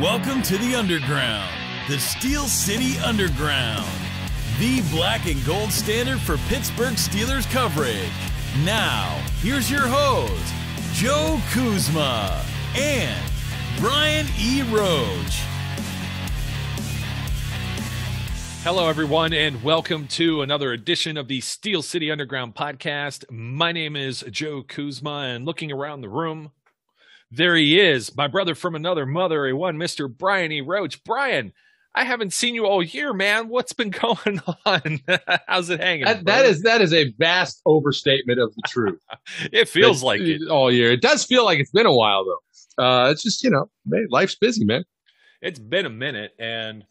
Welcome to the Underground, the Steel City Underground, the black and gold standard for Pittsburgh Steelers coverage. Now, here's your host, Joe Kuzma and Brian E. Roach. Hello, everyone, and welcome to another edition of the Steel City Underground podcast. My name is Joe Kuzma, and looking around the room, there he is, my brother from another mother, a one, Mr. Brian E. Roach. Brian, I haven't seen you all year, man. What's been going on? How's it hanging? That, that is that is a vast overstatement of the truth. it feels like it all year. It does feel like it's been a while though. Uh, it's just you know, man, life's busy, man. It's been a minute, and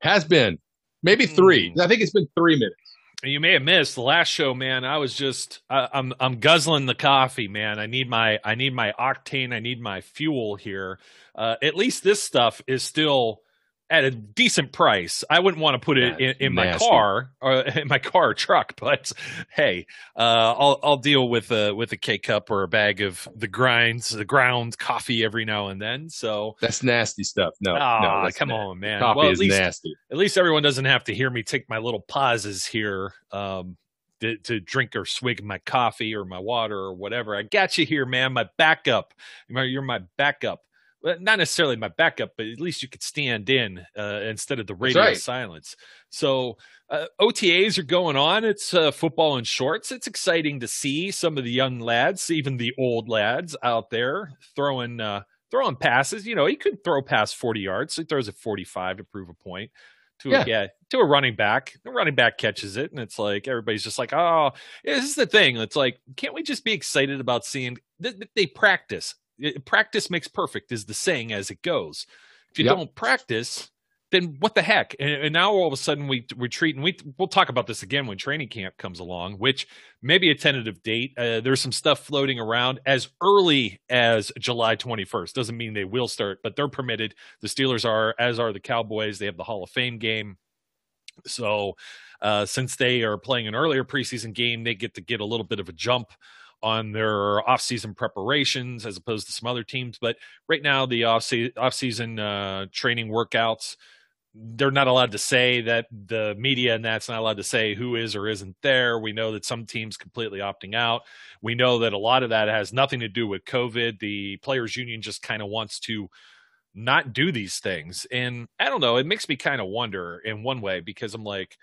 has been maybe three. Mm. I think it's been three minutes you may have missed the last show, man. I was just I, I'm I'm guzzling the coffee, man. I need my I need my octane. I need my fuel here. Uh, at least this stuff is still at a decent price. I wouldn't want to put it in, in my car or in my car or truck, but hey, uh, I'll I'll deal with a with a K cup or a bag of the grinds, the ground coffee every now and then. So that's nasty stuff. No, no, come nasty. on, man. Coffee well, is least, nasty. At least everyone doesn't have to hear me take my little pauses here. Um, to, to, drink or swig my coffee or my water or whatever. I got you here, man. My backup. You're my backup not necessarily my backup, but at least you could stand in uh, instead of the radio right. silence. So uh, OTAs are going on. It's uh, football in shorts. It's exciting to see some of the young lads, even the old lads out there throwing uh, throwing passes. You know, he could throw past forty yards. So he throws at forty five to prove a point. To yeah. a, yeah, to a running back. The running back catches it, and it's like everybody's just like, "Oh, this is the thing." It's like, can't we just be excited about seeing? they practice practice makes perfect is the saying as it goes. If you yep. don't practice, then what the heck? And, and, now all of a sudden we retreat, and we we'll talk about this again when training camp comes along, which may be a tentative date. Uh, there's some stuff floating around as early as July 21st. Doesn't mean they will start, but they're permitted. The Steelers are, as are the Cowboys. They have the Hall of Fame game, so uh, since they are playing an earlier preseason game, they get to get a little bit of a jump on their off-season preparations as opposed to some other teams. But right now, the off-season uh, training workouts, they're not allowed to say that the media and that's not allowed to say who is or isn't there. We know that some teams completely opting out. We know that a lot of that has nothing to do with COVID. The players union just kind of wants to not do these things. And I don't know, it makes me kind of wonder in one way because I'm like,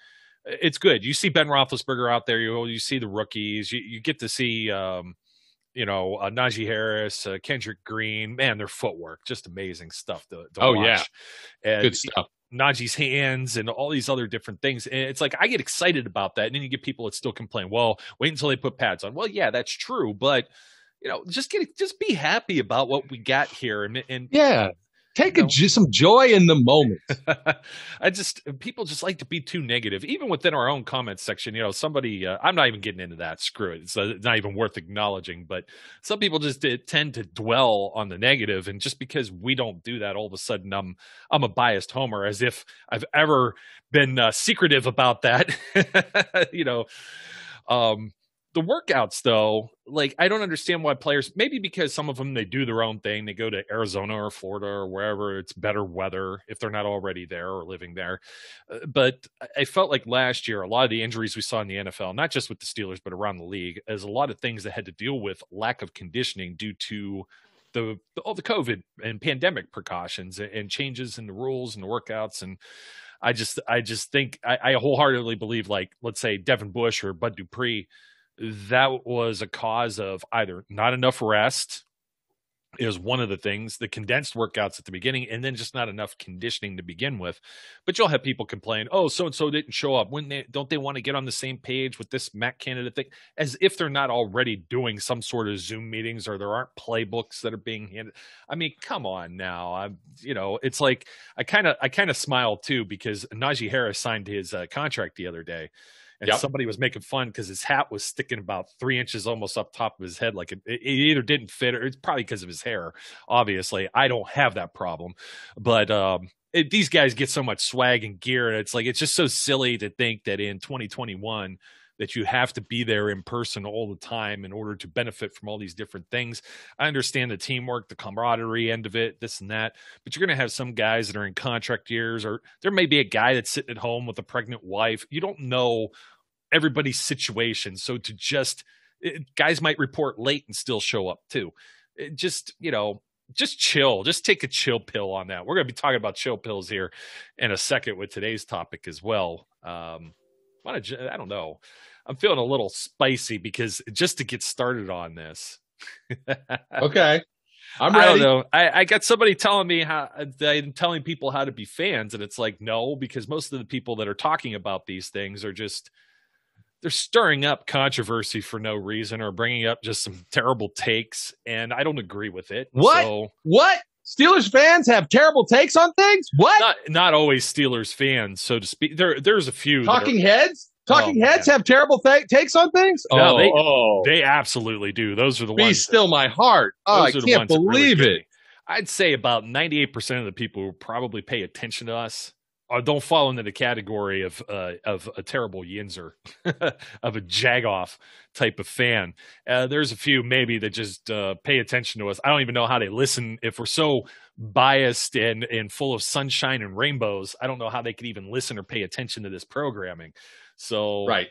it's good. You see Ben Roethlisberger out there. You you see the rookies. You, you get to see, um, you know, uh, Najee Harris, uh, Kendrick Green. Man, their footwork just amazing stuff to, to oh, watch. yeah, and good stuff. Najee's hands and all these other different things. And it's like I get excited about that, and then you get people that still complain. Well, wait until they put pads on. Well, yeah, that's true, but you know, just get just be happy about what we got here, and and yeah, Take a, some joy in the moment. I just people just like to be too negative, even within our own comments section. You know, somebody uh, I'm not even getting into that. Screw it. It's, uh, not even worth acknowledging. But some people just uh, tend to dwell on the negative, and just because we don't do that, all of a sudden I'm I'm a biased homer, as if I've ever been uh, secretive about that. you know. Um, the workouts though like i don't understand why players maybe because some of them they do their own thing they go to arizona or florida or wherever it's better weather if they're not already there or living there. Uh, but i felt like last year a lot of the injuries we saw in the nfl not just with the steelers but around the league is a lot of things that had to deal with lack of conditioning due to the all the covid and pandemic precautions and changes in the rules and the workouts. And I just, I just think I, I wholeheartedly believe, like, let's say Devin Bush or Bud Dupree, that was a cause of either not enough rest is one of the things the condensed workouts at the beginning and then just not enough conditioning to begin with. But you'll have people complain oh so and so didn't show up. When they don't they want to get on the same page with this Matt Canada thing? As if they're not already doing some sort of zoom meetings or there aren't playbooks that are being handed. I mean come on now. I'm you know it's like i kind of i kind of smile too because najee harris signed his uh, contract the other day and yep. somebody was making fun because his hat was sticking about three inches almost up top of his head like it, it either didn't fit or it's probably because of his hair obviously i don't have that problem but um, it, these guys get so much swag and gear and it's like it's just so silly to think that in 2021 that you have to be there in person all the time in order to benefit from all these different things. I understand the teamwork, the camaraderie end of it, this and that, but you're going to have some guys that are in contract years, or there may be a guy that's sitting at home with a pregnant wife. You don't know everybody's situation. So to just, it, guys might report late and still show up too. It just, you know, just chill. Just take a chill pill on that. We're going to be talking about chill pills here in a second with today's topic as well. Um, I don't know. I'm feeling a little spicy because just to get started on this. okay. I'm ready. I don't know. I, I, got somebody telling me how uh, I'm telling people how to be fans, and it's like no, because most of the people that are talking about these things are just they're stirring up controversy for no reason or bringing up just some terrible takes, and I don't agree with it. What? So, what? Steelers fans have terrible takes on things? What? Not, not always Steelers fans, so to speak. There, there's a few. Talking heads? Talking oh, heads man. have terrible th- takes on things? No, oh, they, oh. they absolutely do. Those are the Be ones. Be still my heart. Oh, I can't believe really it. I'd say about 98% of the people who probably pay attention to us or don't fall into the category of uh, of a terrible Yinzer, of a jagoff type of fan. Uh, there's a few maybe that just uh, pay attention to us. I don't even know how they listen. If we're so biased and and full of sunshine and rainbows, I don't know how they could even listen or pay attention to this programming. So right,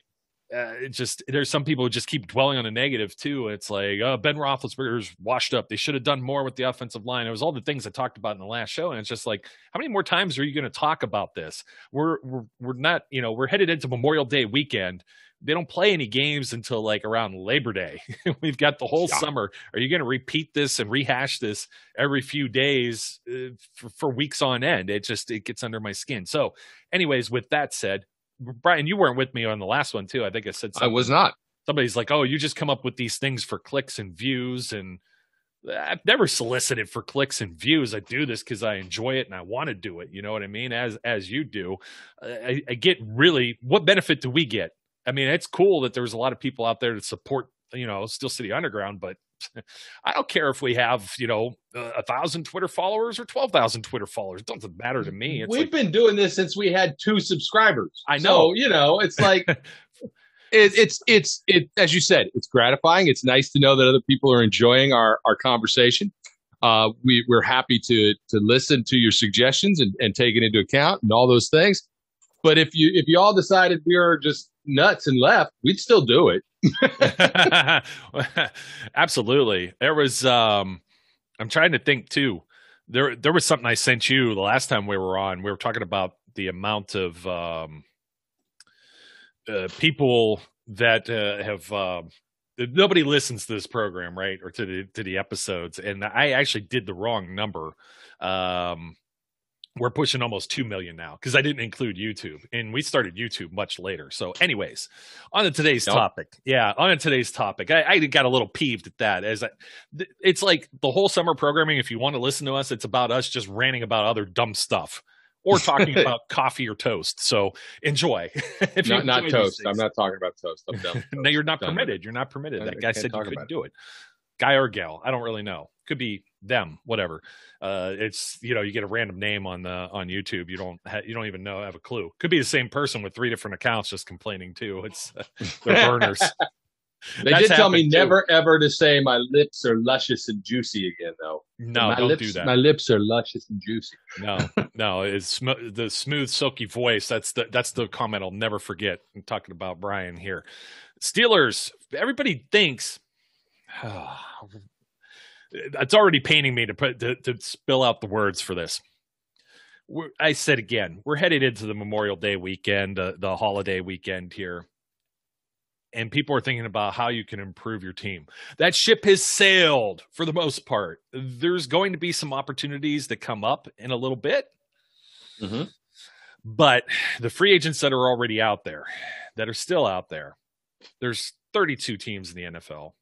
uh, it just there's some people who just keep dwelling on the negative too. It's like uh, Ben Roethlisberger's washed up. They should have done more with the offensive line. It was all the things I talked about in the last show, and it's just like, how many more times are you going to talk about this? We're we're we're not, you know, we're headed into Memorial Day weekend. They don't play any games until like around Labor Day. We've got the whole yeah. summer. Are you going to repeat this and rehash this every few days uh, for, for weeks on end? It just it gets under my skin. So, anyways, with that said, Brian, you weren't with me on the last one too. I think I said something. I was not. Somebody's like, "Oh, you just come up with these things for clicks and views," and I've never solicited for clicks and views. I do this because I enjoy it and I want to do it. You know what I mean? As as you do, I, I get really. What benefit do we get? I mean, it's cool that there's a lot of people out there to support, you know, Steel City Underground, but I don't care if we have, you know, a thousand Twitter followers or 12,000 Twitter followers. It doesn't matter to me. It's We've like, been doing this since we had two subscribers. I know. So, you know, it's like, it, it's, it's, it, as you said, it's gratifying. It's nice to know that other people are enjoying our, our conversation. Uh, we, we're happy to, to listen to your suggestions and, and take it into account and all those things. But if you, if you all decided we are just nuts and left, we'd still do it. Absolutely. There was um I'm trying to think too. There there was something I sent you the last time we were on. We were talking about the amount of um uh, people that uh, have uh, nobody listens to this program, right? Or to the to the episodes. And I actually did the wrong number. Um we're pushing almost 2 million now because I didn't include YouTube and we started YouTube much later. So, anyways, on to today's nope. topic. Yeah, on to today's topic. I, I, got a little peeved at that as I, it's like the whole summer programming. If you want to listen to us, it's about us just ranting about other dumb stuff or talking about coffee or toast. So enjoy. if not, not toast. I'm not talking about toast. I'm no, you're not permitted. You're not permitted. that guy said you couldn't do it. Guy or gal. I don't really know. Could be them, whatever. Uh, it's you know you get a random name on the on YouTube. You don't ha- you don't even know have a clue. Could be the same person with three different accounts just complaining too. It's uh, they're burners. They That's did tell me too. never ever to say my lips are luscious and juicy again, though. No, my don't lips, do that. My lips are luscious and juicy. No, no, it's sm- the smooth, silky voice. That's the that's the comment I'll never forget. I'm talking about Brian here. Steelers. Everybody thinks. it's already painting me to put to, to spill out the words for this. We're, I said again, we're headed into the Memorial Day weekend, uh, the holiday weekend here, and people are thinking about how you can improve your team. That ship has sailed for the most part. There's going to be some opportunities that come up in a little bit, mm-hmm. but the free agents that are already out there, that are still out there, there's 32 teams in the NFL.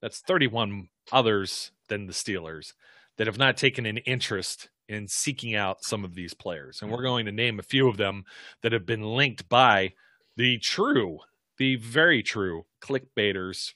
That's 31 others than the Steelers that have not taken an interest in seeking out some of these players. And we're mm-hmm. going to name a few of them that have been linked by the true, the very true clickbaiters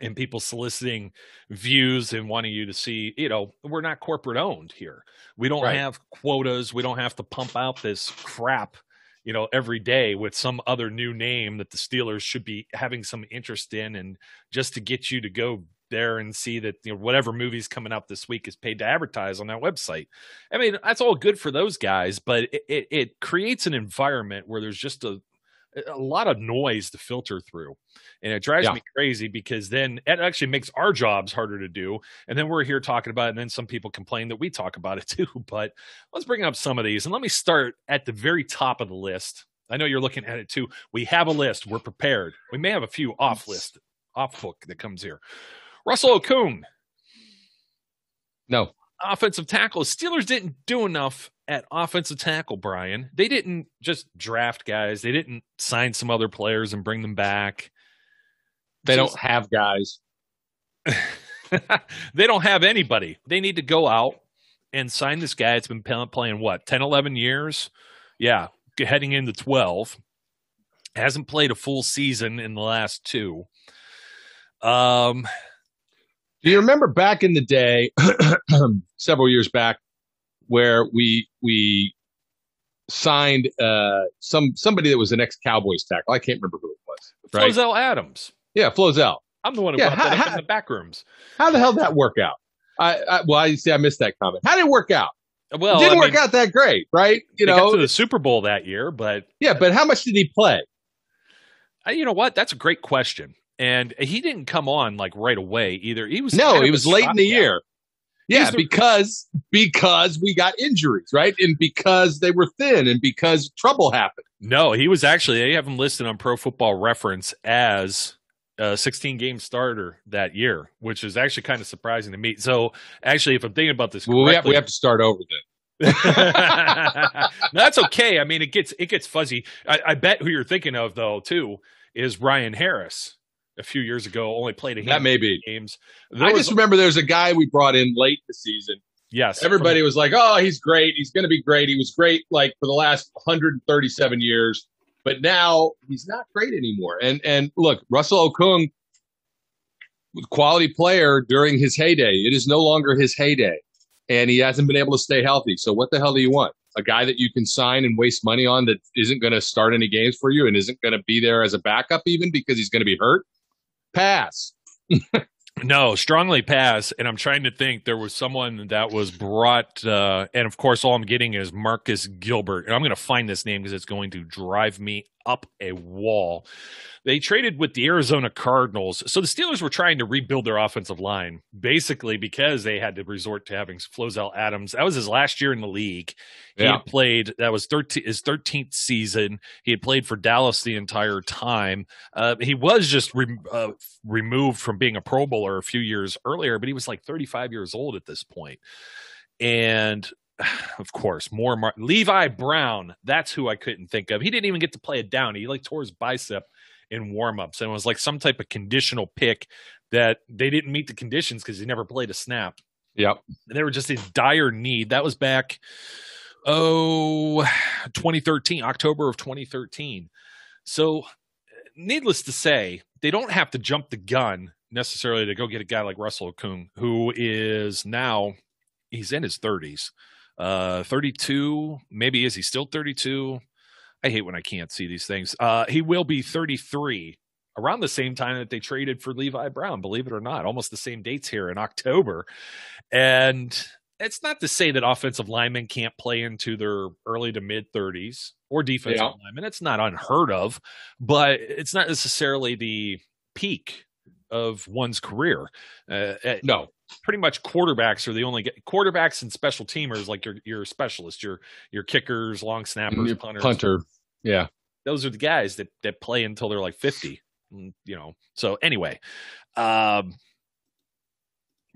and people soliciting views and wanting you to see, you know, we're not corporate owned here. We don't right. have quotas. We don't have to pump out this crap you know, every day with some other new name that the Steelers should be having some interest in, and just to get you to go there and see that you know whatever movie's coming out this week is paid to advertise on that website. I mean, that's all good for those guys, but it, it, it creates an environment where there's just a a lot of noise to filter through. And it drives yeah. me crazy because then it actually makes our jobs harder to do. And then we're here talking about it. And then some people complain that we talk about it too. But let's bring up some of these. And let me start at the very top of the list. I know you're looking at it too. We have a list. We're prepared. We may have a few off list, off hook that comes here. Russell Okung. No. Offensive tackle. Steelers didn't do enough at offensive tackle, Brian. They didn't just draft guys. They didn't sign some other players and bring them back. They just, don't have guys. they don't have anybody. They need to go out and sign this guy. It's been playing what 10, 11 years. Yeah, heading into 12. Hasn't played a full season in the last two. Um, do you remember back in the day, several years back, where we we signed uh, some somebody that was an ex Cowboys tackle. I can't remember who it was. Right? Flozell Adams. Yeah, Flozell. I'm the one who yeah, brought how, that up how, in the back rooms. How the hell did that work out? I, I well, I see. I missed that comment. How did it work out? Well, it didn't I work mean, out that great, right? You know, got to the Super Bowl that year, but yeah, but how much did he play? You know what? That's a great question. And he didn't come on like right away either. He was no, he was late in the year. Yeah, the- because because we got injuries, right? And because they were thin and because trouble happened. No, he was actually they have him listed on Pro Football Reference as a 16 game starter that year, which is actually kind of surprising to me. So actually, if I'm thinking about this, well, we, have, we have to start over then. that's okay. I mean, it gets it gets fuzzy. I, I, bet who you're thinking of though too is Ryan Harris a few years ago. Only played a that may be games. There I was, just remember there's a guy we brought in late the season. Yes, everybody from, was like, "Oh, he's great. He's going to be great. He was great like for the last 137 years." But now he's not great anymore. And and look, Russell Okung, quality player during his heyday. It is no longer his heyday, and he hasn't been able to stay healthy. So what the hell do you want? A guy that you can sign and waste money on that isn't going to start any games for you and isn't going to be there as a backup even because he's going to be hurt? Pass. no, strongly pass. And I'm trying to think there was someone that was brought, uh, and of course, all I'm getting is Marcus Gilbert. And I'm going to find this name because it's going to drive me up a wall. They traded with the Arizona Cardinals. So the Steelers were trying to rebuild their offensive line, basically because they had to resort to having Flozell Adams. That was his last year in the league. He yeah. had played, that was 13, his 13th season. He had played for Dallas the entire time. Uh, he was just re, uh, removed from being a Pro Bowler a few years earlier, but he was like 35 years old at this point. And of course, more Mar- Levi Brown. That's who I couldn't think of. He didn't even get to play it down. He like tore his bicep in warmups, and it was like some type of conditional pick that they didn't meet the conditions because he never played a snap. Yep, and they were just in dire need. That was back, oh, 2013, October of 2013. So, needless to say, they don't have to jump the gun necessarily to go get a guy like Russell Okung, who is now he's in his 30s. Uh, 32, maybe is he still 32? I hate when I can't see these things. Uh, he will be 33 around the same time that they traded for Levi Brown, believe it or not, almost the same dates here in October. And it's not to say that offensive linemen can't play into their early to mid 30s or defensive yeah. linemen. It's not unheard of, but it's not necessarily the peak of one's career. Uh, no, pretty much quarterbacks are the only quarterbacks and special teamers like your your specialists, your your kickers, long snappers, your punters, punter. Yeah, those are the guys that that play until they're like fifty. Mm, you know. So anyway, um,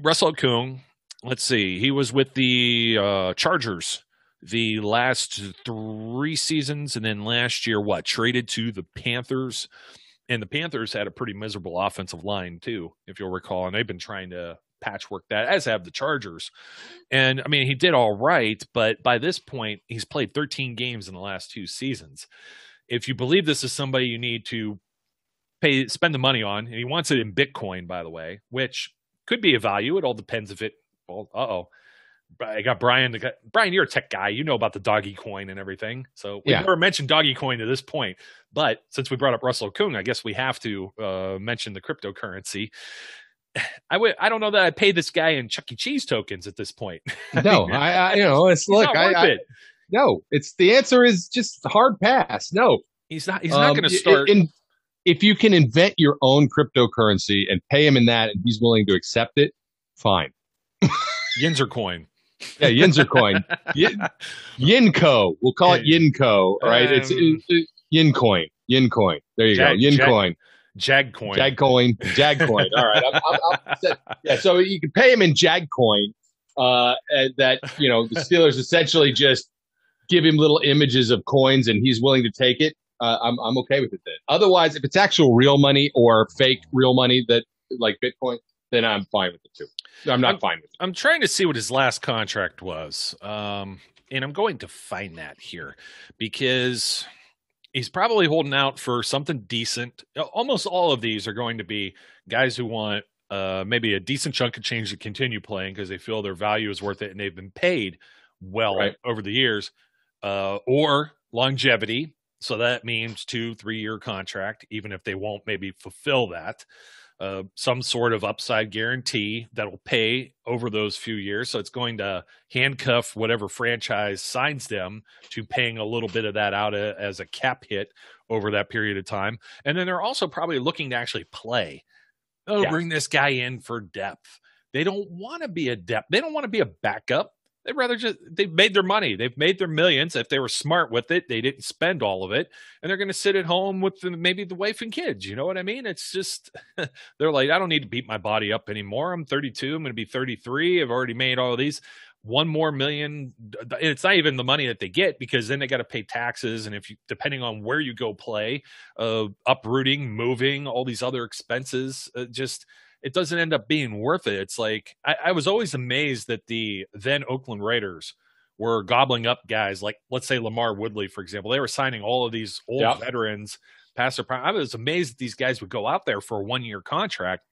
Russell Okung. Let's see. He was with the uh, Chargers the last three seasons, and then last year, what traded to the Panthers and the Panthers had a pretty miserable offensive line too, if you'll recall, and they've been trying to patchwork that, as have the Chargers. And I mean, he did all right, but by this point, he's played 13 games in the last two seasons. If you believe this is somebody you need to pay, spend the money on, and he wants it in Bitcoin, by the way, which could be a value. It all depends if it. Well, uh oh, I got Brian. The, Brian, you're a tech guy. You know about the doggy coin and everything. So we yeah. never mentioned doggy coin to this point. But since we brought up Russell Okung, I guess we have to uh, mention the cryptocurrency. I would. I don't know that I pay this guy in Chuck E. Cheese tokens at this point. no, I, I, you know, it's look. I, I, it. no, it's the answer is just hard pass. No, he's not. He's um, not going to start. In, if you can invent your own cryptocurrency and pay him in that, and he's willing to accept it, fine. Yinzer coin. Yeah, Yinzer coin. Yin, Yinco. We'll call it Yinco, right? Um, it's it, it, Yin coin. Yin coin. There you Jag, go. Yin Jag, coin. Jag coin. Jag coin. Jag coin. All right. I'm, I'm, I'm yeah. So you can pay him in Jag coin. Uh, that you know the Steelers essentially just give him little images of coins, and he's willing to take it. Uh, I'm I'm okay with it then. Otherwise, if it's actual real money or fake real money that like Bitcoin, then I'm fine with it too. I'm not I'm, fine with it. I'm trying to see what his last contract was. Um, and I'm going to find that here because he's probably holding out for something decent. Almost all of these are going to be guys who want uh, maybe a decent chunk of change to continue playing because they feel their value is worth it and they've been paid well right. over the years, uh, or longevity. So that means two, three year contract, even if they won't maybe fulfill that uh, some sort of upside guarantee that'll pay over those few years. So it's going to handcuff whatever franchise signs them to paying a little bit of that out a, as a cap hit over that period of time. And then they're also probably looking to actually play. Oh, yeah. bring this guy in for depth. They don't want to be a depth. They don't want to be a backup. They'd rather just they've made their money. They've made their millions. If they were smart with it, they didn't spend all of it, and they're going to sit at home with the, maybe the wife and kids. You know what I mean? It's just they're like, I don't need to beat my body up anymore. I'm 32. I'm going to be 33. I've already made all these. One more million. It's not even the money that they get because then they got to pay taxes, and if you depending on where you go play, uh, uprooting, moving, all these other expenses, uh, just it doesn't end up being worth it. It's like I, I was always amazed that the then Oakland Raiders were gobbling up guys like let's say LaMarr Woodley, for example. They were signing all of these old veterans past their prime. I was amazed that these guys would go out there for a one year contract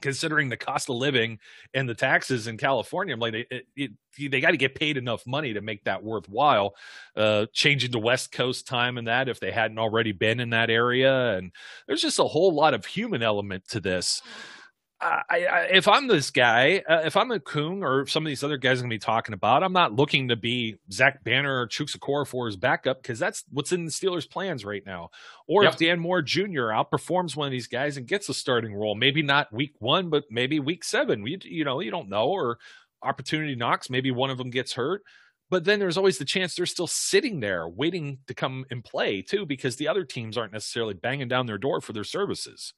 considering the cost of living and the taxes in California, I'm like, it, it, they got to get paid enough money to make that worthwhile. Uh, changing to West Coast time and that if they hadn't already been in that area, and there's just a whole lot of human element to this. I, I, if I'm this guy, uh, if I'm a Kung or some of these other guys I'm going to be talking about, I'm not looking to be Zach Banner or Chuks Okorafor for his backup because that's what's in the Steelers' plans right now. Or yep. if Dan Moore Jr. outperforms one of these guys and gets a starting role, maybe not week one, but maybe week seven. You, you know, you don't know. Or opportunity knocks, maybe one of them gets hurt. But then there's always the chance they're still sitting there waiting to come and play too, because the other teams aren't necessarily banging down their door for their services.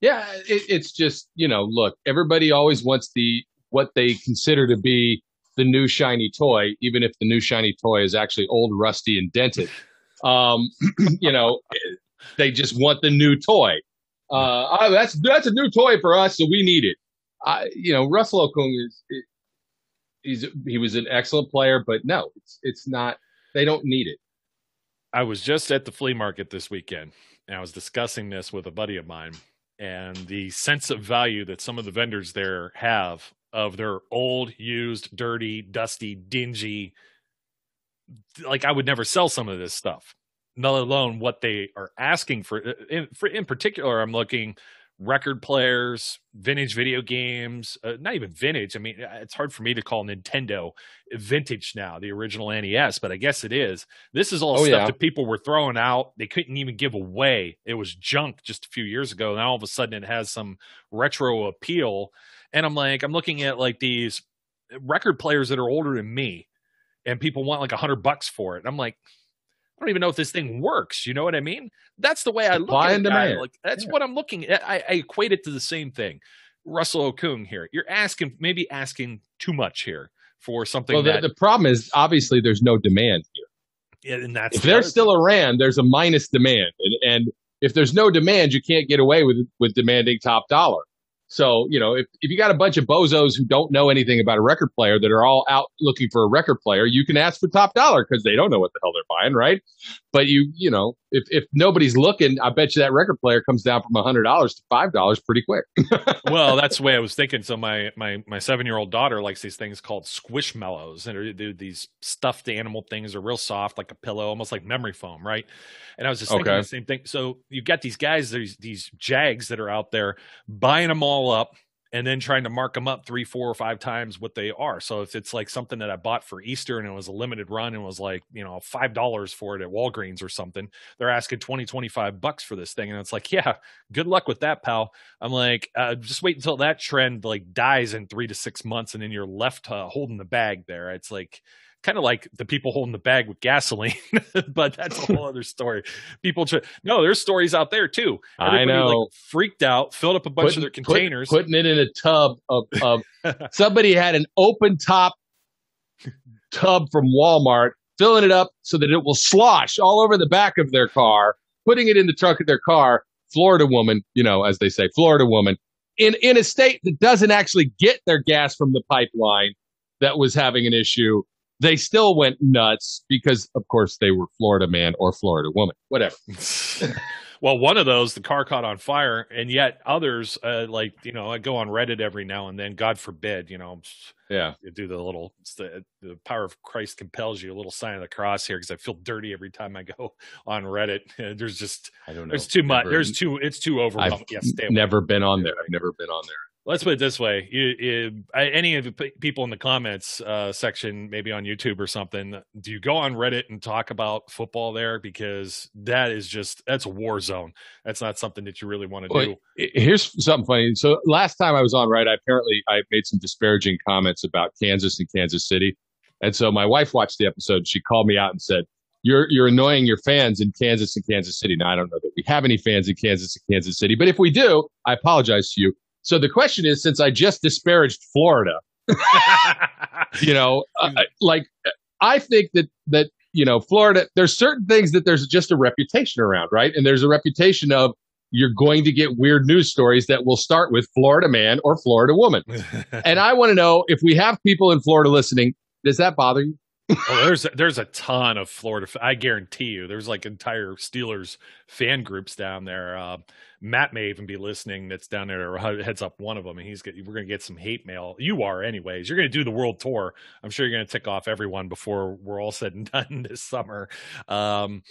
Yeah, it, it's just you know, look, everybody always wants the what they consider to be the new shiny toy, even if the new shiny toy is actually old, rusty, and dented. Um, you know, they just want the new toy. Uh, oh, that's that's a new toy for us, so we need it. I, you know, Russell Okung is he's he was an excellent player, but no, it's it's not. They don't need it. I was just at the flea market this weekend, and I was discussing this with a buddy of mine and the sense of value that some of the vendors there have of their old, used, dirty, dusty, dingy. Like I would never sell some of this stuff, let alone what they are asking for. Uh, in, for, in particular, I'm looking record players, vintage video games, uh, not even vintage. I mean, uh, it's hard for me to call Nintendo vintage now, the original NES, but I guess it is. This is all oh, stuff yeah. that people were throwing out. They couldn't even give away. It was junk just a few years ago. Now all of a sudden it has some retro appeal. And I'm like, I'm looking at like these record players that are older than me and people want like a hundred bucks for it. And I'm like, I don't even know if this thing works. You know what I mean? That's the way I look at it. Like that's yeah. what I'm looking at. I, I, equate it to the same thing. Russell Okung here. You're asking, maybe asking too much here for something. Well, that, the, the problem is obviously there's no demand here. Yeah, and that's if the there's still a Rand, there's a minus demand, and, and if there's no demand, you can't get away with with demanding top dollar. So, you know, if, if you got a bunch of bozos who don't know anything about a record player that are all out looking for a record player, you can ask for top dollar because they don't know what the hell they're buying, right? But you, you know, if, if nobody's looking, I bet you that record player comes down from hundred dollars to five dollars pretty quick. well, that's the way I was thinking. So my my my seven year old daughter likes these things called squishmallows, and they're, these stuffed animal things are real soft, like a pillow, almost like memory foam, right? And I was just thinking okay. the same thing. So you've got these guys, these these jags that are out there buying them all up and then trying to mark them up three, four, or five times what they are. So if it's like something that I bought for Easter and it was a limited run and was like, you know, five dollars for it at Walgreens or something, they're asking 20, 25 bucks for this thing. And it's like, yeah, good luck with that, pal. I'm like, uh, just wait until that trend like dies in three to six months and then you're left uh, holding the bag there. It's like, kind of like the people holding the bag with gasoline, but that's a whole other story. People, try, no, there's stories out there too. Everybody, I know, like, freaked out, filled up a bunch putting, of their containers, put, putting it in a tub of, of somebody had an open top tub from Walmart, filling it up so that it will slosh all over the back of their car, putting it in the trunk of their car. Florida woman, you know, as they say, Florida woman, in in a state that doesn't actually get their gas from the pipeline that was having an issue they still went nuts because, of course, they were Florida man or Florida woman, whatever. well, one of those, the car caught on fire, and yet others, uh, like you know, I go on Reddit every now and then. God forbid, you know, yeah, you do the little the the power of Christ compels you, a little sign of the cross here because I feel dirty every time I go on Reddit. There's just I don't know. There's too much. There's too. It's too overwhelming. I've yes, never been on there. I've never been on there let's put it this way: you, you, any of the people in the comments uh, section, maybe on YouTube or something, do you go on Reddit and talk about football there? Because that is just that's a war zone. That's not something that you really want to well, do. Here's something funny. So last time I was on Reddit, I apparently I made some disparaging comments about Kansas and Kansas City, and so my wife watched the episode. She called me out and said. You're, you're annoying your fans in Kansas and Kansas City. Now, I don't know that we have any fans in Kansas and Kansas City, but if we do, I apologize to you so the question is, since I just disparaged Florida, you know, uh, like I think that that you know Florida, there's certain things that there's just a reputation around, right? And there's a reputation of you're going to get weird news stories that will start with Florida man or Florida woman. and I want to know if we have people in Florida listening, does that bother you? Well, there's there's a ton of Florida. I guarantee you, there's like entire Steelers fan groups down there. Uh, Matt may even be listening. That's down there. Heads up one of them, and he's get, we're gonna get some hate mail. You are, anyways. You're gonna do the world tour. I'm sure you're gonna tick off everyone before we're all said and done this summer. Um,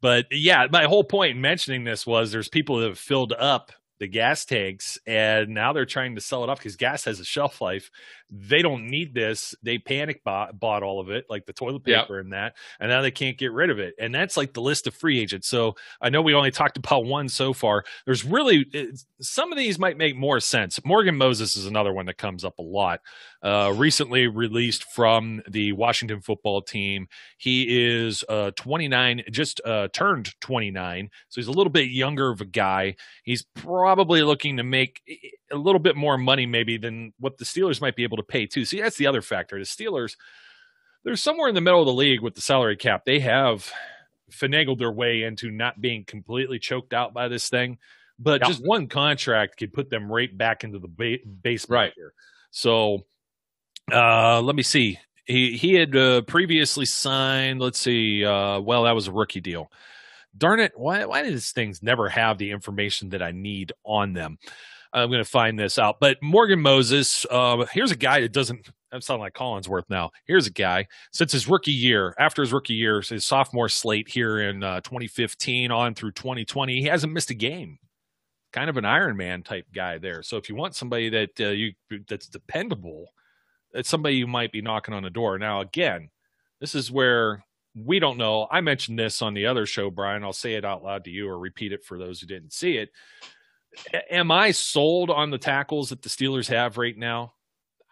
but yeah, my whole point in mentioning this was there's people that have filled up the gas tanks and now they're trying to sell it off because gas has a shelf life they don't need this. They panic bought, bought all of it like the toilet paper yep. and that and now they can't get rid of it. And that's like the list of free agents. So i know we only talked about one so far. There's really some of these might make more sense. Morgan moses is another one that comes up a lot. Uh, recently released from the washington football team. He is uh, 29 just uh, turned 29 so he's a little bit younger of a guy. He's probably looking to make a little bit more money maybe than what the Steelers might be able to pay too. See, that's the other factor. The Steelers, they're somewhere in the middle of the league with the salary cap. They have finagled their way into not being completely choked out by this thing, but just one contract could put them right back into the ba- basement right. here. So, uh, let me see. He he had uh, previously signed. Let's see. Uh, well, that was a rookie deal darn it, why, why do these things never have the information that I need on them? I'm going to find this out. But Morgan Moses, uh, here's a guy that doesn't I'm sounding like Collinsworth now. Here's a guy since his rookie year, after his rookie year, his sophomore slate here in uh, 2015 on through 2020, he hasn't missed a game. Kind of an Iron Man type guy there. So if you want somebody that uh, you that's dependable, it's somebody you might be knocking on the door. Now again, this is where we don't know. I mentioned this on the other show, Brian. I'll say it out loud to you or repeat it for those who didn't see it. Am I sold on the tackles that the Steelers have right now?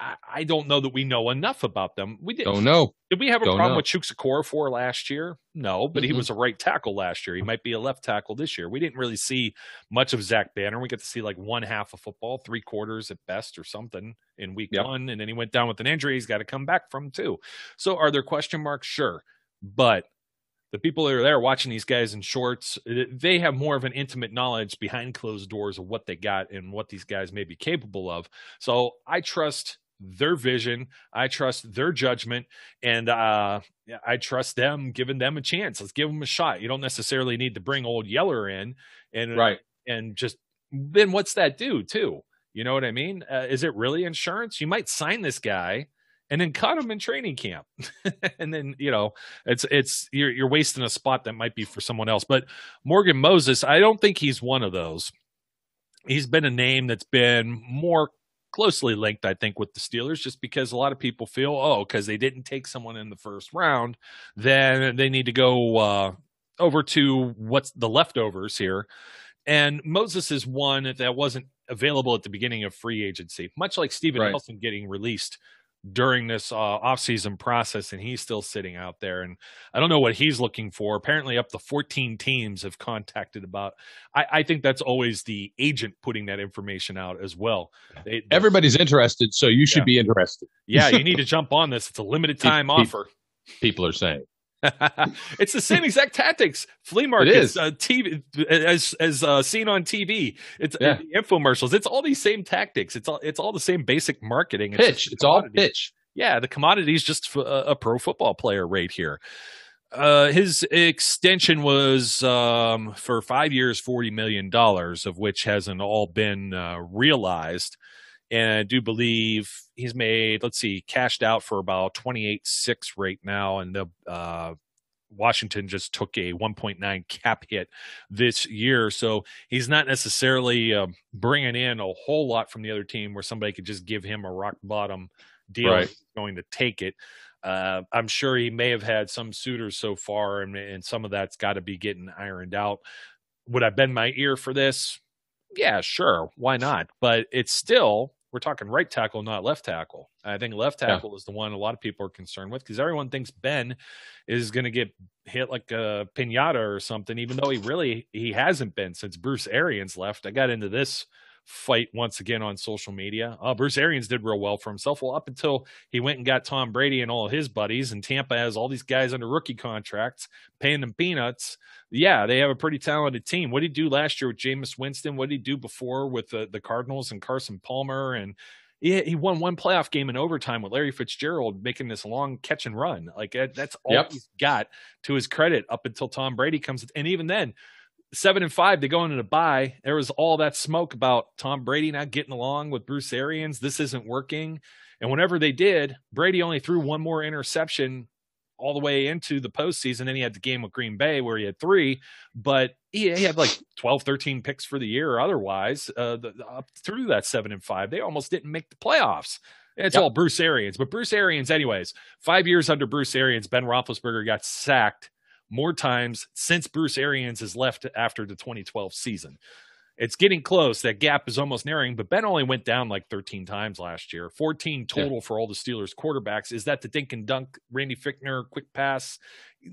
I, I don't know that we know enough about them. We did, don't know. Did we have a don't problem know. with Chukwueze for last year? No, but mm-hmm. he was a right tackle last year. He might be a left tackle this year. We didn't really see much of Zach Banner. We get to see like one half of football, three quarters at best, or something in week yep. one, and then he went down with an injury. He's got to come back from too. So, are there question marks? Sure. But the people that are there watching these guys in shorts, they have more of an intimate knowledge behind closed doors of what they got and what these guys may be capable of. So I trust their vision. I trust their judgment, and uh, I trust them giving them a chance. Let's give them a shot. You don't necessarily need to bring old Yeller in, and right, and just then what's that do too? You know what I mean? Uh, is it really insurance? You might sign this guy and then cut him in training camp, and then you know it's it's you're you're wasting a spot that might be for someone else. But Morgan Moses, I don't think he's one of those. He's been a name that's been more closely linked, I think, with the Steelers, just because a lot of people feel, oh, because they didn't take someone in the first round, then they need to go uh, over to what's the leftovers here. And Moses is one that wasn't available at the beginning of free agency, much like Steven right. Nelson getting released during this uh, offseason process, and he's still sitting out there. And I don't know what he's looking for. Apparently, up to 14 teams have contacted about. I, I think that's always the agent putting that information out as well. They, Everybody's interested, so you should yeah. be interested. yeah, you need to jump on this. It's a limited time offer. People are saying. it's the same exact tactics. Flea markets, uh, TV, as as uh, seen on TV. It's yeah. infomercials. It's all these same tactics. It's all it's all the same basic marketing. It's pitch. It's all pitch. Yeah, the commodity is just a, a, pro football player right here. Uh, his extension was um, for five years, forty million dollars, of which hasn't all been uh, realized and I do believe he's made, let's see, cashed out for about 28 6 right now, and the uh, Washington just took a 1.9 cap hit this year, so he's not necessarily uh, bringing in a whole lot from the other team where somebody could just give him a rock bottom deal right. going to take it. Uh, I'm sure he may have had some suitors so far, and, and some of that's got to be getting ironed out. Would I bend my ear for this? Yeah, sure. Why not? But it's still we're talking right tackle, not left tackle. I think left tackle yeah. is the one a lot of people are concerned with because everyone thinks Ben is going to get hit like a pinata or something, even though he really he hasn't been since Bruce Arians left. I got into this fight once again on social media. Uh, Bruce Arians did real well for himself. Well, up until he went and got Tom Brady and all of his buddies, and Tampa has all these guys under rookie contracts, paying them peanuts. Yeah, they have a pretty talented team. What did he do last year with Jameis Winston? What did he do before with the, the Cardinals and Carson Palmer? And he, he won one playoff game in overtime with Larry Fitzgerald making this long catch and run. Like that's all yep. he's got to his credit up until Tom Brady comes. And even then, seven and five, they go into the bye. There was all that smoke about Tom Brady not getting along with Bruce Arians. This isn't working. And whenever they did, Brady only threw one more interception all the way into the postseason. Then he had the game with Green Bay where he had three, but he, he had like 12, 13 picks for the year or otherwise uh, the, up through that seven and five. They almost didn't make the playoffs. It's yep. all Bruce Arians. But Bruce Arians, anyways, five years under Bruce Arians, Ben Roethlisberger got sacked more times since Bruce Arians has left after the 2012 season. It's getting close. That gap is almost narrowing, but Ben only went down like 13 times last year. 14 total yeah. for all the Steelers quarterbacks. Is that the dink and dunk, Randy Fichtner, quick pass?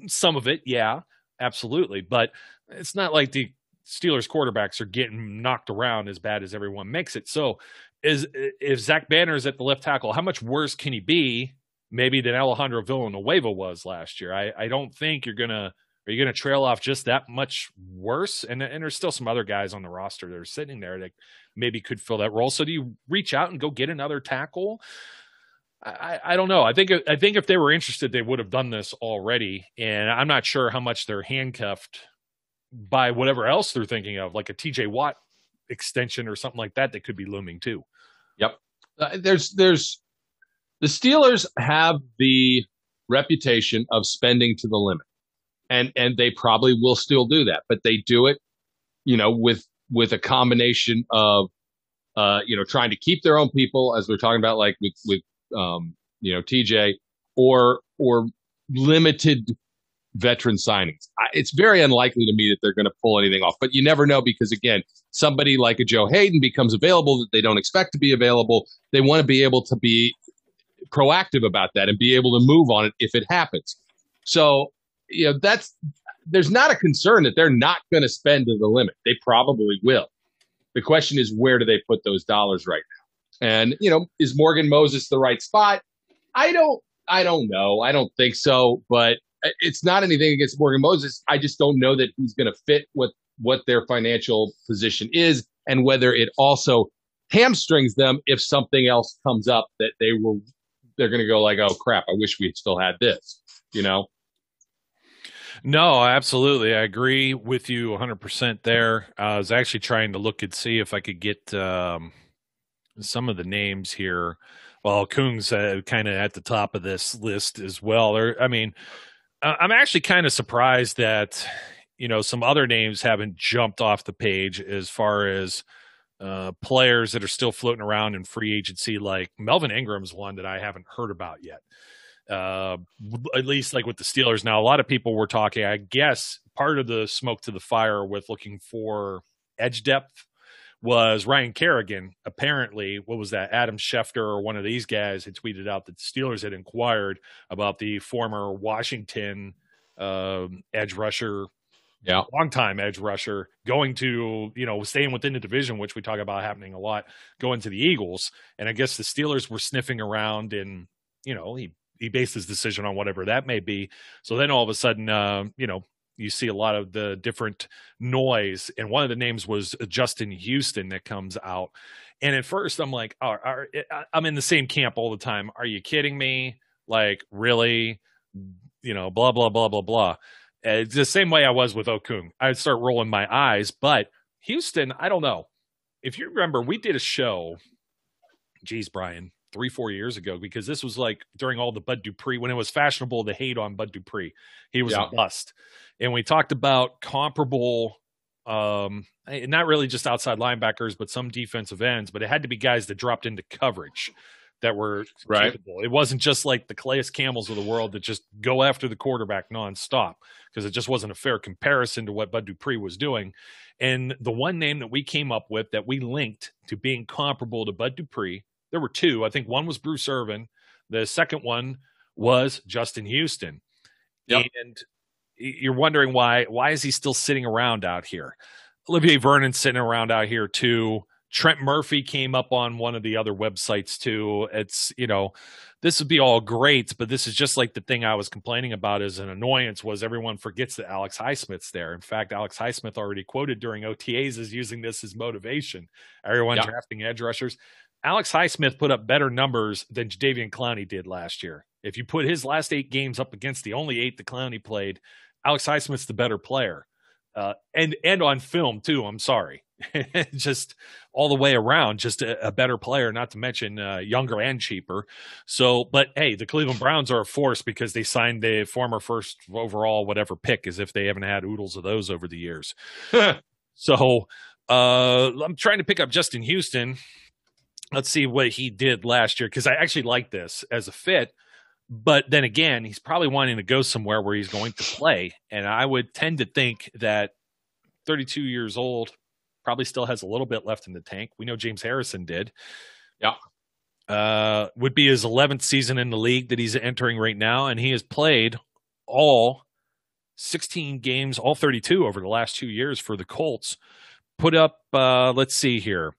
Some of it, yeah, absolutely. But it's not like the Steelers quarterbacks are getting knocked around as bad as everyone makes it. So is if Zach Banner is at the left tackle, how much worse can he be maybe than Alejandro Villanueva was last year. I, I don't think you're gonna are you gonna trail off just that much worse? And and there's still some other guys on the roster that are sitting there that maybe could fill that role. So do you reach out and go get another tackle? I, I don't know. I think I think if they were interested, they would have done this already. And I'm not sure how much they're handcuffed by whatever else they're thinking of, like a TJ Watt extension or something like that that could be looming too. Yep. Uh, there's there's the Steelers have the reputation of spending to the limit. And and they probably will still do that, but they do it, you know, with with a combination of uh, you know, trying to keep their own people, as we're talking about, like with with um, you know, TJ, or or limited veteran signings. It's very unlikely to me that they're going to pull anything off, but you never know because again, somebody like a Joe Haden becomes available that they don't expect to be available. They want to be able to be proactive about that and be able to move on it if it happens. So, you know, that's there's not a concern that they're not going to spend to the limit. They probably will. The question is, where do they put those dollars right now? And you know, is Morgan Moses the right spot? I don't. I don't know. I don't think so. But it's not anything against Morgan Moses. I just don't know that he's going to fit what what their financial position is, and whether it also hamstrings them if something else comes up that they will they're going to go like, oh crap, I wish we still had this, you know. No, absolutely. I agree with you 100% there. I was actually trying to look and see if I could get um, some of the names here. Well, Kung's uh, kind of at the top of this list as well. Or, I mean, I'm actually kind of surprised that, you know, some other names haven't jumped off the page as far as uh, players that are still floating around in free agency. Like Melvin Ingram's one that I haven't heard about yet uh, at least like with the Steelers. Now, a lot of people were talking, I guess part of the smoke to the fire with looking for edge depth was Ryan Kerrigan. Apparently, what was that? Adam Schefter or one of these guys had tweeted out that the Steelers had inquired about the former Washington uh, edge rusher, yeah, long time edge rusher, going to you know staying within the division, which we talk about happening a lot, going to the Eagles. And I guess the Steelers were sniffing around and you know, he he based his decision on whatever that may be. So then all of a sudden, uh, you know, you see a lot of the different noise, and one of the names was Justin Houston that comes out. And at first, I'm like, are, I'm in the same camp all the time. Are you kidding me? Like, really? You know, blah blah blah blah blah. It's the same way I was with Okung. I'd start rolling my eyes, but Houston, I don't know. If you remember, we did a show. Geez, Brian, three, four years ago because this was like during all the Bud Dupree when it was fashionable to hate on Bud Dupree. He was yeah. a bust. And we talked about comparable um eh, not really just outside linebackers, but some defensive ends, but it had to be guys that dropped into coverage that were right. Capable. It wasn't just like the Calais Campbells of the world that just go after the quarterback nonstop because it just wasn't a fair comparison to what Bud Dupree was doing. And the one name that we came up with that we linked to being comparable to Bud Dupree there were two. I think one was Bruce Irvin. The second one was Justin Houston. Yep. And you're wondering why why is he still sitting around out here? Olivier Vernon sitting around out here too. Trent Murphy came up on one of the other websites too. It's you know, this would be all great, but this is just like the thing I was complaining about as an annoyance was everyone forgets that Alex Highsmith's there. In fact, Alex Highsmith already quoted during OTAs as using this as motivation. Everyone yep. drafting edge rushers. Alex Highsmith put up better numbers than Jadeveon Clowney did last year. If you put his last eight games up against the only eight the Clowney played, Alex Highsmith's the better player. Uh, and and on film too. I'm sorry, just all the way around, just a, a better player. Not to mention uh, younger and cheaper. So, but hey, the Cleveland Browns are a force because they signed the former first overall whatever pick, as if they haven't had oodles of those over the years. so, uh, I'm trying to pick up Justin Houston let's see what he did last year because I actually like this as a fit. But then again, he's probably wanting to go somewhere where he's going to play. And I would tend to think that 32 years old probably still has a little bit left in the tank. We know James Harrison did. Yeah. Uh, would be his 11th season in the league that he's entering right now. And he has played all 16 games, all 32 over the last two years for the Colts. Put up, uh, let's see here,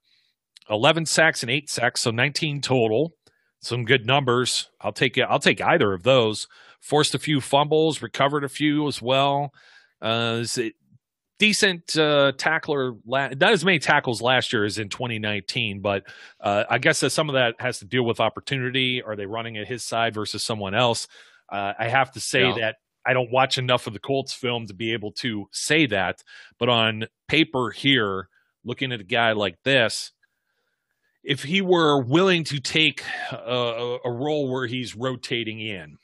11 sacks and eight sacks, so 19 total. Some good numbers. I'll take it. I'll take either of those. Forced a few fumbles, recovered a few as well. Uh, decent uh, tackler. La- not as many tackles last year as in 2019, but uh, I guess that some of that has to deal with opportunity. Are they running at his side versus someone else? Uh, I have to say yeah. that I don't watch enough of the Colts film to be able to say that. But on paper, here, looking at a guy like this, if he were willing to take a, a, role where he's rotating in,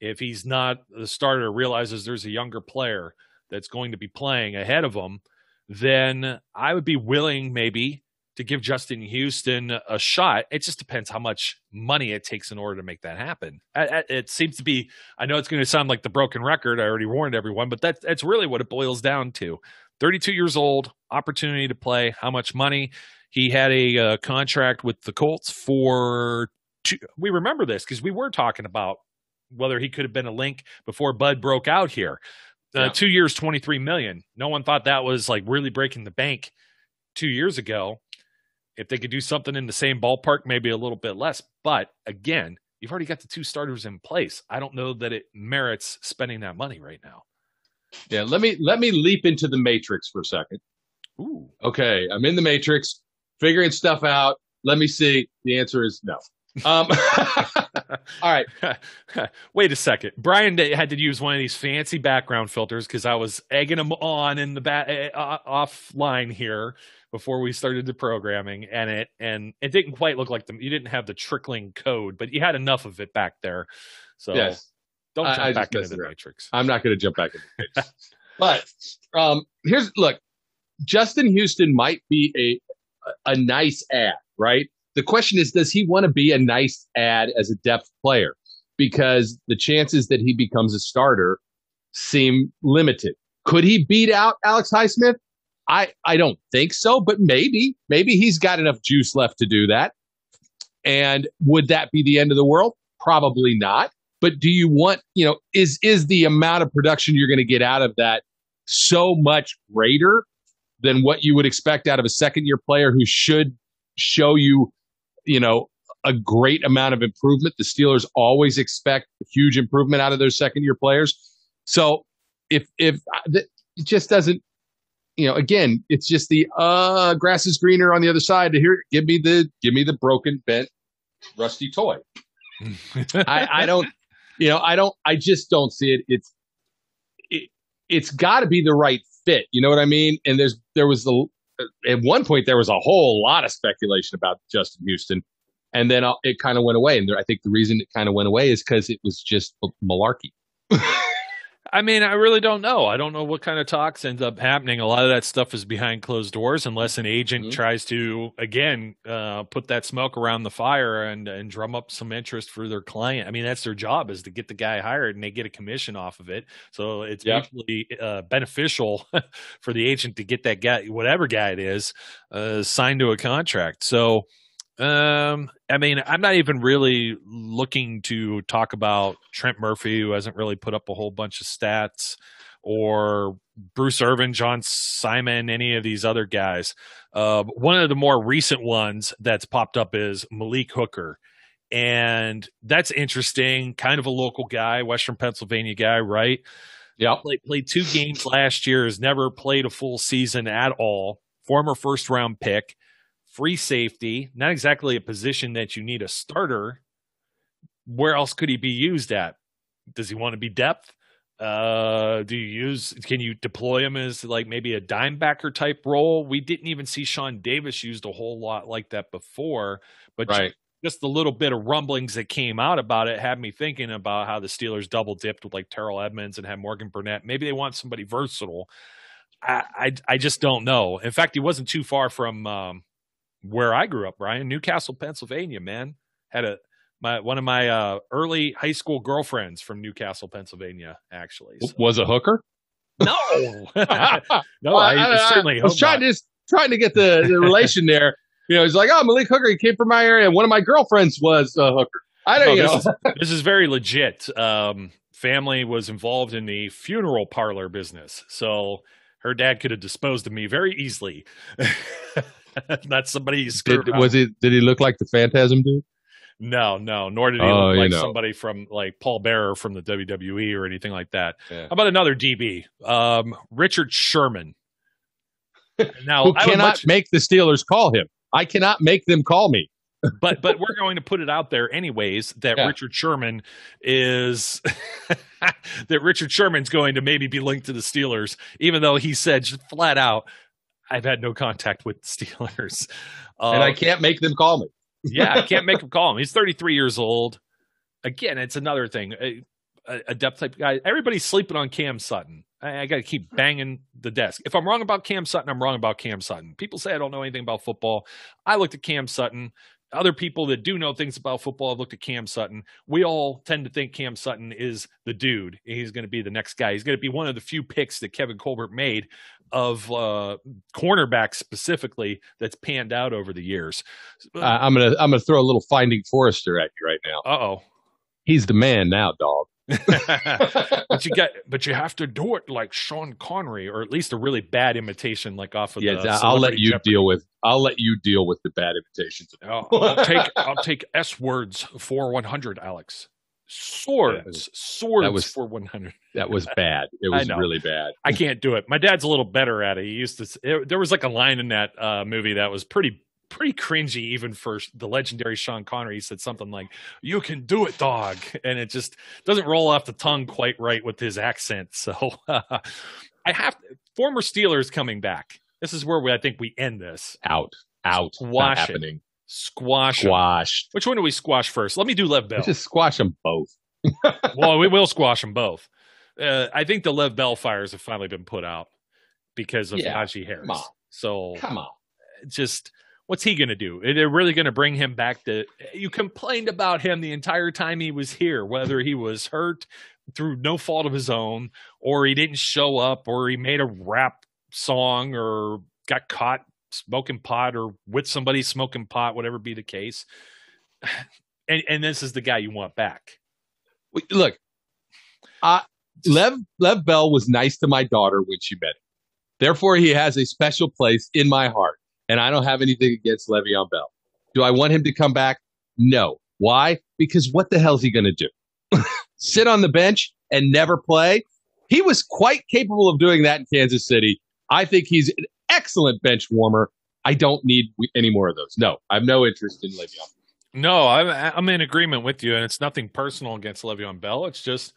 if he's not the starter, realizes there's a younger player that's going to be playing ahead of him, then I would be willing maybe to give Justin Houston a shot. It just depends how much money it takes in order to make that happen. It seems to be, I know it's going to sound like the broken record. I already warned everyone, but that, that's really what it boils down to. 32 years old, opportunity to play, how much money. He had a uh, contract with the Colts for. Two, we remember this because we were talking about whether he could have been a link before Bud broke out here. Uh, yeah. Two years, twenty three million. No one thought that was like really breaking the bank two years ago. If they could do something in the same ballpark, maybe a little bit less. But again, you've already got the two starters in place. I don't know that it merits spending that money right now. Yeah, let me let me leap into the matrix for a second. Ooh. Okay, I'm in the matrix. figuring stuff out. Let me see. The answer is no. Um, all right. Wait a second. Brian had to use one of these fancy background filters because I was egging him on in the back uh, offline here before we started the programming, and it and it didn't quite look like them. You didn't have the trickling code, but you had enough of it back there. So yes. don't jump I, I back into the matrix. I'm not going to jump back into the matrix. but um, here's look. Justin Houston might be a a nice ad, right? The question is, does he want to be a nice ad as a depth player? Because the chances that he becomes a starter seem limited. Could he beat out Alex Highsmith? I, I don't think so, but maybe, maybe he's got enough juice left to do that. And would that be the end of the world? Probably not. But do you want, you know, is, is the amount of production you're going to get out of that so much greater than what you would expect out of a second year player who should show you you know, a great amount of improvement. The Steelers always expect huge improvement out of their second year players. So if if uh, it just doesn't, you know, again, it's just the uh grass is greener on the other side. To here, give me the give me the broken, bent, rusty toy. I, I don't, you know, I don't, I just don't see it. It's it, it's got to be the right fit. You know what I mean? And there's there was the at one point there was a whole lot of speculation about Justin Houston, and then uh, it kind of went away. And I think the reason it kind of went away is because it was just malarkey. I mean, I really don't know. I don't know what kind of talks end up happening. A lot of that stuff is behind closed doors, unless an agent mm-hmm. tries to again uh, put that smoke around the fire and and drum up some interest for their client. I mean, that's their job is to get the guy hired, and they get a commission off of it. So it's yep. mutually uh, beneficial for the agent to get that guy, whatever guy it is, uh, signed to a contract. So um, I mean, I'm not even really looking to talk about Trent Murphy, who hasn't really put up a whole bunch of stats, or Bruce Irvin, John Simon, any of these other guys. Uh, one of the more recent ones that's popped up is Malik Hooker. And that's interesting. Kind of a local guy, Western Pennsylvania guy, right? Yeah. Played, played two games last year, has never played a full season at all. Former first round pick free safety, not exactly a position that you need a starter. Where else could he be used at? Does he want to be depth? Uh, do you use? Can you deploy him as like maybe a dime backer type role? We didn't even see Sean Davis used a whole lot like that before, but right. just the little bit of rumblings that came out about it had me thinking about how the Steelers double dipped with like Terrell Edmunds and had Morgan Burnett. Maybe they want somebody versatile. I, I, I just don't know. In fact, he wasn't too far from um, where I grew up, Brian, Newcastle, Pennsylvania, man. Had a my one of my uh, early high school girlfriends from Newcastle, Pennsylvania, actually. So. Was a hooker? No, no, well, I, I, certainly. I was trying not. to trying to get the, the relation there. You know, he's like, oh, Malik Hooker, he came from my area. One of my girlfriends was a hooker. I don't oh, know. This is, this is very legit. Um, family was involved in the funeral parlor business, so her dad could have disposed of me very easily. Not somebody did, was he? did he look like the phantasm dude no no nor did he oh, look like know. somebody from like paul bearer from the wwe or anything like that yeah. how about another db um, richard sherman now who cannot much, make the steelers call him i cannot make them call me but but we're going to put it out there anyways that yeah. Richard Sherman is that Richard Sherman's going to maybe be linked to the Steelers, even though he said just flat out I've had no contact with the Steelers. Uh, and I um, can't make them call me. yeah, I can't make him call him. He's 33 years old. Again, it's another thing. A, a depth type guy. Everybody's sleeping on Cam Sutton. I, I got to keep banging the desk. If I'm wrong about Cam Sutton, I'm wrong about Cam Sutton. People say I don't know anything about football. I looked at Cam Sutton other people that do know things about football have looked at Cam Sutton. We all tend to think Cam Sutton is the dude. He's going to be the next guy. He's going to be one of the few picks that Kevin Colbert made of uh, cornerbacks specifically that's panned out over the years. Uh, I'm gonna I'm gonna throw a little Finding Forrester at you right now. Uh oh, he's the man now, dog. but you got, but you have to do it like Sean Connery, or at least a really bad imitation, like off of. Yeah, I'll let you Jeopardy. deal with. I'll let you deal with the bad imitations. I'll, I'll take I'll take S words for one hundred, Alex. Swords, yeah, swords was, for one hundred. That was bad. It was really bad. I can't do it. My dad's a little better at it. He used to. It, there was like a line in that uh, movie that was pretty pretty cringy even for the legendary Sean Connery. He said something like, "You can do it, dog," and it just doesn't roll off the tongue quite right with his accent. So I have former Steelers coming back. This is where we, I think we end this. Out, out, squash happening. Squash, squash. Which one do we squash first? Let me do Lev Bell. Let's just squash them both. well, we will squash them both. Uh, I think the Lev Bell fires have finally been put out because of yeah, Najee Harris. Come so come on, just what's he going to do? They're really going to bring him back to. You complained about him the entire time he was here, whether he was hurt through no fault of his own, or he didn't show up, or he made a rap song, or got caught smoking pot, or with somebody smoking pot, whatever be the case. And, and this is the guy you want back. Look, Lev Lev Bell was nice to my daughter when she met him. Therefore, he has a special place in my heart and I don't have anything against Le'Veon Bell. Do I want him to come back? No. Why? Because what the hell is he going to do? Sit on the bench and never play? He was quite capable of doing that in Kansas City. I think he's an excellent bench warmer. I don't need any more of those. No, I have no interest in Le'Veon. No, I'm I'm in agreement with you, and it's nothing personal against Le'Veon Bell. It's just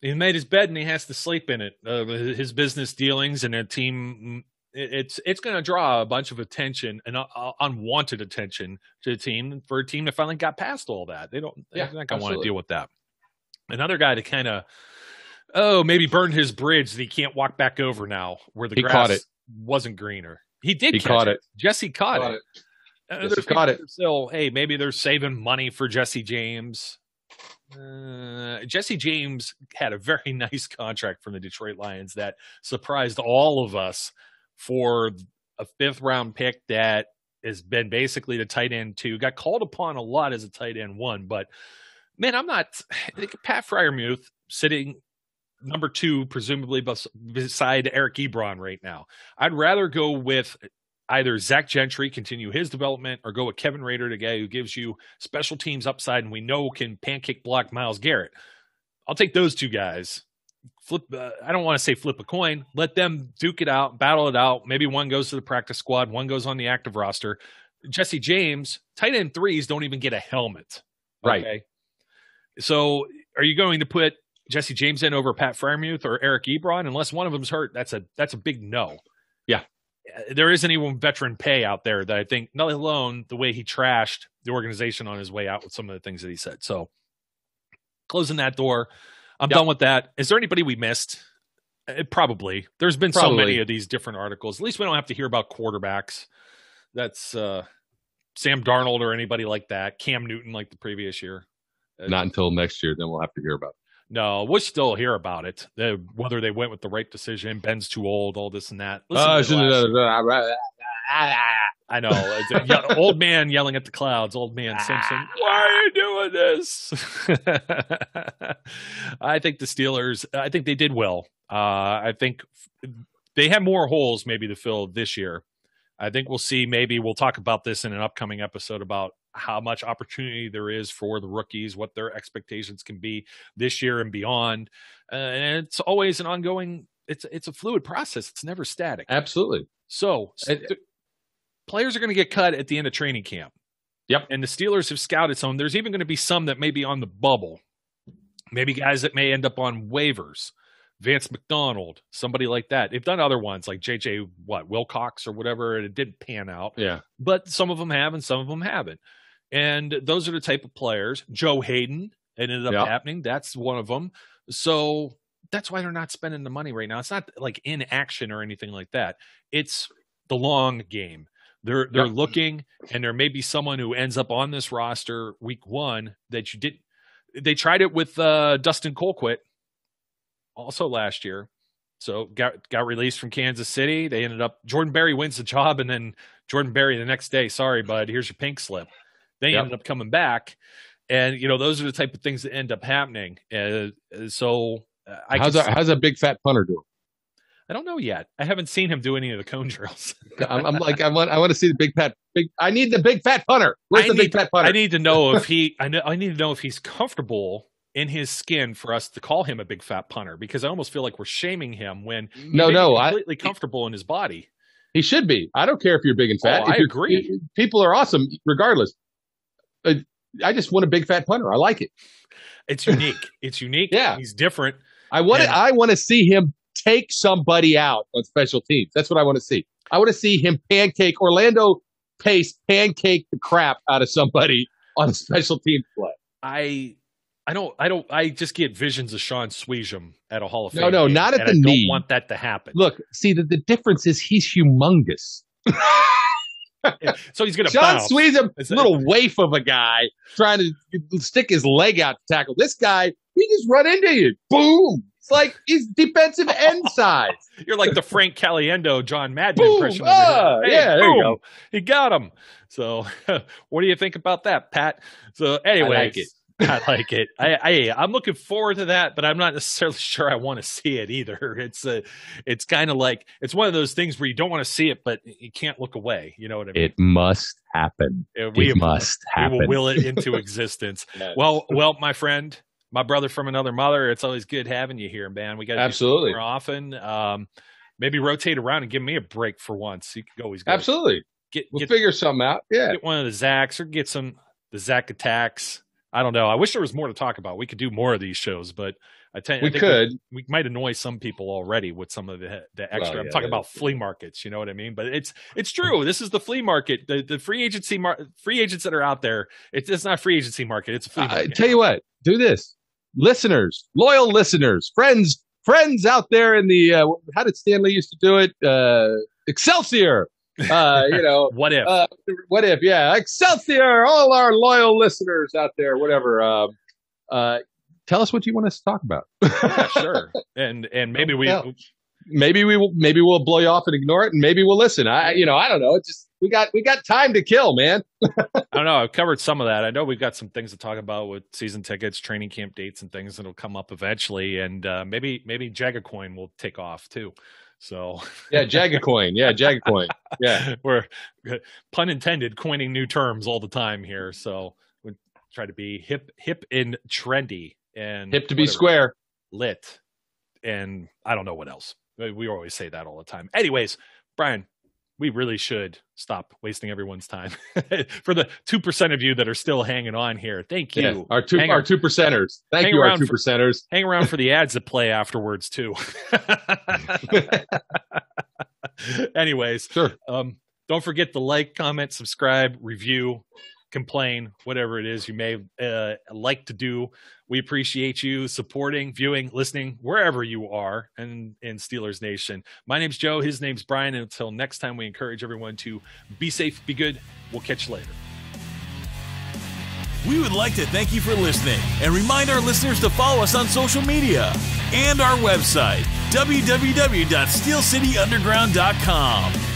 he made his bed and he has to sleep in it. Uh, his business dealings and a team it's it's going to draw a bunch of attention and uh, uh, unwanted attention to the team for a team that finally got past all that. They don't. Yeah, they're not going to want to deal with that. Another guy to kind of oh maybe burned his bridge that he can't walk back over now, where the he grass wasn't greener. He did. He caught it. it. Jesse caught, caught it. it. Uh, yes, caught it. Still, hey, maybe they're saving money for Jesse James. Uh, Jesse James had a very nice contract from the Detroit Lions that surprised all of us for a fifth round pick that has been basically the tight end two. Got called upon a lot as a tight end one, but man, I'm not. Pat Freiermuth sitting number two, presumably beside Eric Ebron right now. I'd rather go with either Zach Gentry, continue his development, or go with Kevin Rader, the guy who gives you special teams upside and we know can pancake block Myles Garrett. I'll take those two guys flip uh, i don't want to say flip a coin. Let them duke it out battle it out. Maybe one goes to the practice squad one goes on the active roster. Jesse james tight end threes don't even get a helmet. Right. Okay? so are you going to put jesse james in over pat Freiermuth or eric ebron? Unless one of them's hurt that's a that's a big no. Yeah. Uh, there isn't even veteran pay out there that i think not alone the way he trashed the organization on his way out with some of the things that he said. So closing that door I'm yep. done with that. Is there anybody we missed? It, uh, probably. There's been probably. so many of these different articles. At least we don't have to hear about quarterbacks. That's uh, Sam Darnold or anybody like that. Cam Newton like the previous year. Uh, Not until next year. Then we'll have to hear about it. No, we'll still hear about it. Whether they went with the right decision, Ben's too old, all this and that. Uh, I know. old man yelling at the clouds, old man Simpson. Why are you doing this? I think the Steelers, I think they did well. Uh, I think they have more holes maybe to fill this year. I think we'll see. Maybe we'll talk about this in an upcoming episode about how much opportunity there is for the rookies, what their expectations can be this year and beyond. Uh, and it's always an ongoing. It's it's a fluid process. It's never static. Absolutely. So, so players are going to get cut at the end of training camp. Yep. And the Steelers have scouted some. There's even going to be some that may be on the bubble. Maybe guys that may end up on waivers. Vance McDonald, somebody like that. They've done other ones like JJ what Wilcox or whatever, and it didn't pan out. Yeah. But some of them have and some of them haven't. And those are the type of players. Joe Haden, it ended up yep. happening. That's one of them. So that's why they're not spending the money right now. It's not like in action or anything like that. It's the long game. They're they're yep. looking, and there may be someone who ends up on this roster week one that you didn't. They tried it with uh, Dustin Colquitt, also last year. So got got released from Kansas City. They ended up Jordan Berry wins the job, and then Jordan Berry the next day, sorry, bud, here's your pink slip. They yep. ended up coming back, and you know those are the type of things that end up happening. Uh, so uh, how's a, how's a big fat punter doing? I don't know yet. I haven't seen him do any of the cone drills. I'm, I'm, like, I want, I want to see the big fat, big. I need the big fat punter. Where's I the need, big fat punter? I need to know if he. I know. I need to know if he's comfortable in his skin for us to call him a big fat punter because I almost feel like we're shaming him when no, no, completely I, comfortable in his body. He should be. I don't care if you're big and fat. Oh, I agree. People are awesome regardless. Uh, I just want a big fat punter. I like it. It's unique. It's unique. yeah, he's different. I want to. I want to see him take somebody out on special teams. That's what I want to see. I want to see him pancake Orlando Pace pancake the crap out of somebody on special teams play. I I don't I don't I just get visions of Shaun Suisham at a Hall of Fame. No, no, game, not at the I knee. Don't want that to happen. Look, see the, the difference is he's humongous. so he's going to Shaun bounce. A little waif of a guy trying to stick his leg out to tackle. This guy, he just run into you. Boom. It's like he's defensive end size. You're like the Frank Caliendo John Madden Boom. impression. over Ah. Hey, yeah, there you go. He got him. So, what do you think about that, Pat? So, anyway, I like it. I like it. I, I I'm looking forward to that, but I'm not necessarily sure I want to see it either. It's a, it's kind of like it's one of those things where you don't want to see it, but you can't look away. You know what I mean? It must happen. Uh, we it must we will will it into existence. Yes. Well, well, my friend, my brother from another mother. It's always good having you here, man. We got Absolutely. more often. Um, maybe rotate around and give me a break for once. You could always go Absolutely. get We'll get, figure something out. Yeah. get one of the Zacks or get some the Zack attacks. I don't know. I wish there was more to talk about. We could do more of these shows, but I, tell, We I think could. We, we might annoy some people already with some of the the extra. Well, I'm talking about flea markets. You know what I mean? But it's it's true. This is the flea market. The the free agency mar- free agents that are out there. It's it's not free agency market. It's a flea I tell you what, do this. Listeners, loyal listeners, friends, friends out there in the, uh, how did Stanley used to do it? Uh, Excelsior. Uh, you know, what if? uh, what if? Yeah, Excelsior, all our loyal listeners out there, whatever. Um, uh, tell us what you want us to talk about. yeah, sure. And and maybe we Yeah. maybe we will, maybe we'll blow you off and ignore it, and maybe we'll listen. I, you know, I don't know. It's just we got we got time to kill, man. I don't know. I've covered some of that. I know we've got some things to talk about with season tickets, training camp dates, and things that'll come up eventually. And uh, maybe maybe Jagacoin will take off too. So Yeah, Jagacoin. Yeah, Jagacoin. Yeah. we're pun intended coining new terms all the time here. So we try to be hip hip and trendy and Hip to be square. lit, and I don't know what else. We always say that all the time. Anyways, Brian, we really should stop wasting everyone's time. For the two percent of you that are still hanging on here, thank you. Yeah, our two Hang our two percenters. Thank you, our two for- percenters. Hang around for the ads that play afterwards too. Anyways, Sure. um, don't forget to like, comment, subscribe, review, complain, whatever it is you may uh, like to do. We appreciate you supporting, viewing, listening, wherever you are in, in Steelers Nation. My name's Joe. His name's Brian. And until next time, we encourage everyone to be safe, be good. We'll catch you later. We would like to thank you for listening and remind our listeners to follow us on social media and our website, www.steelcityunderground.com.